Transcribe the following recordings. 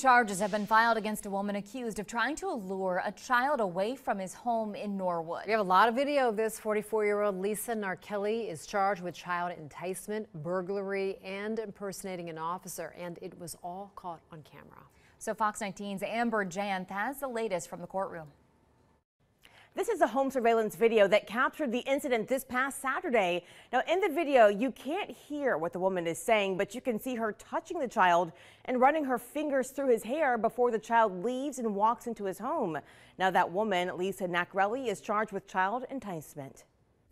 Charges have been filed against a woman accused of trying to lure a child away from his home in Norwood. We have a lot of video of this. 44-year-old Lisa Nacarelli is charged with child enticement, burglary, and impersonating an officer, and it was all caught on camera. So Fox 19's Amber Jayanth has the latest from the courtroom. This is a home surveillance video that captured the incident this past Saturday. Now, in the video, you can't hear what the woman is saying, but you can see her touching the child and running her fingers through his hair before the child leaves and walks into his home. Now, that woman, Lisa Nacarelli, is charged with child enticement.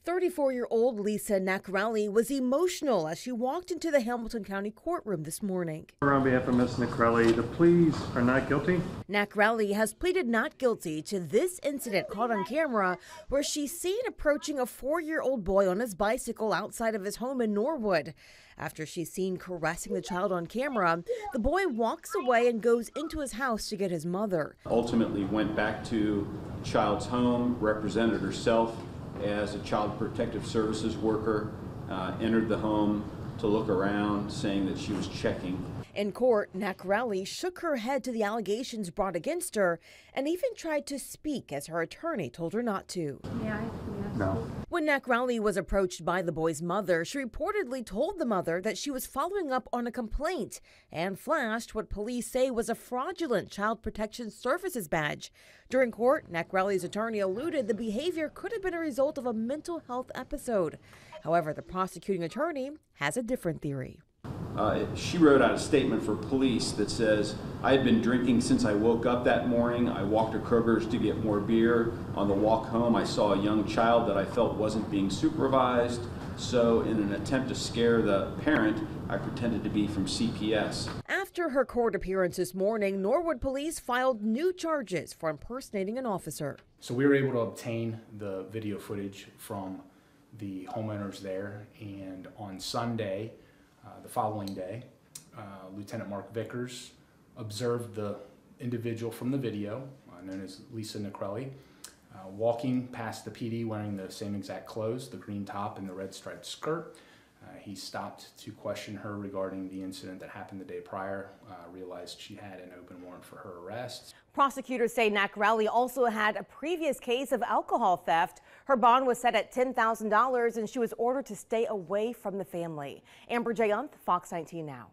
34 year old Lisa Nacarelli was emotional as she walked into the Hamilton County courtroom this morning. On behalf of Ms. Nacarelli, the pleas are not guilty. Nacarelli has pleaded not guilty to this incident caught on camera where she's seen approaching a four year old boy on his bicycle outside of his home in Norwood. After she's seen caressing the child on camera, the boy walks away and goes into his house to get his mother. Ultimately went back to child's home, represented herself, as a child protective services worker, uh, entered the home to look around, saying that she was checking. In court, Nacarelli shook her head to the allegations brought against her and even tried to speak as her attorney told her not to. Yeah, no. When Nacarelli was approached by the boy's mother, she reportedly told the mother that she was following up on a complaint and flashed what police say was a fraudulent Child Protection Services badge. During court, Nacarelli's attorney alluded the behavior could have been a result of a mental health episode. However, the prosecuting attorney has a different theory. Uh, she wrote out a statement for police that says, I had been drinking since I woke up that morning. I walked to Kroger's to get more beer. On the walk home, I saw a young child that I felt wasn't being supervised. So, in an attempt to scare the parent, I pretended to be from CPS. After her court appearance this morning, Norwood police filed new charges for impersonating an officer. So, we were able to obtain the video footage from the homeowners there, and on Sunday, the following day, uh, Lieutenant Mark Vickers observed the individual from the video, uh, known as Lisa Nacarelli, walking past the PD wearing the same exact clothes, the green top and the red striped skirt. Uh, he stopped to question her regarding the incident that happened the day prior, uh, realized she had an open warrant for her arrest. Prosecutors say Nacarelli also had a previous case of alcohol theft. Her bond was set at $10,000 and she was ordered to stay away from the family. Amber Jayanth, Fox 19 Now.